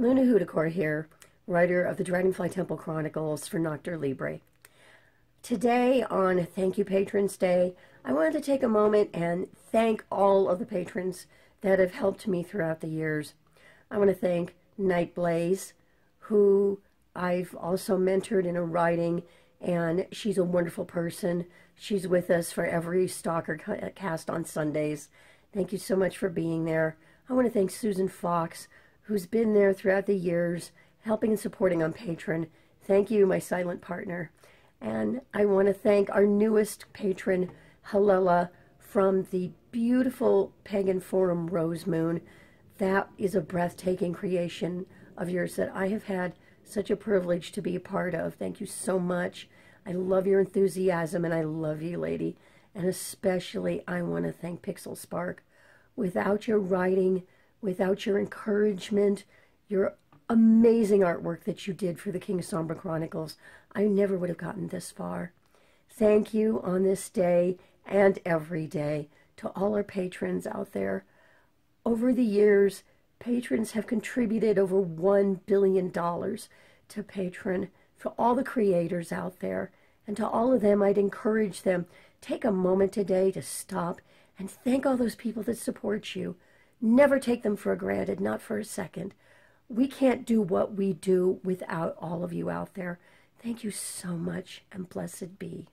Luna Whoticore here, writer of the Dragonfly Temple Chronicles for Nocte Libri. Today, on Thank You Patrons Day, I wanted to take a moment and thank all of the patrons that have helped me throughout the years. I want to thank Nightblaze, who I've also mentored in a writing, and she's a wonderful person. She's with us for every Stalker cast on Sundays. Thank you so much for being there. I want to thank Susan Fox, who's been there throughout the years, helping and supporting on Patreon. Thank you, my silent partner. And I want to thank our newest patron, Halela, from the beautiful Pagan Forum Rose Moon. That is a breathtaking creation of yours that I have had such a privilege to be a part of. Thank you so much. I love your enthusiasm and I love you, lady. And especially, I want to thank Pixel Spark. Without your writing, without your encouragement, your amazing artwork that you did for the King of Sombra Chronicles, I never would have gotten this far. Thank you on this day and every day to all our patrons out there. Over the years, patrons have contributed over $1 billion to Patreon for all the creators out there. And to all of them, I'd encourage them, take a moment today to stop and thank all those people that support you. Never take them for granted, not for a second. We can't do what we do without all of you out there. Thank you so much, and blessed be.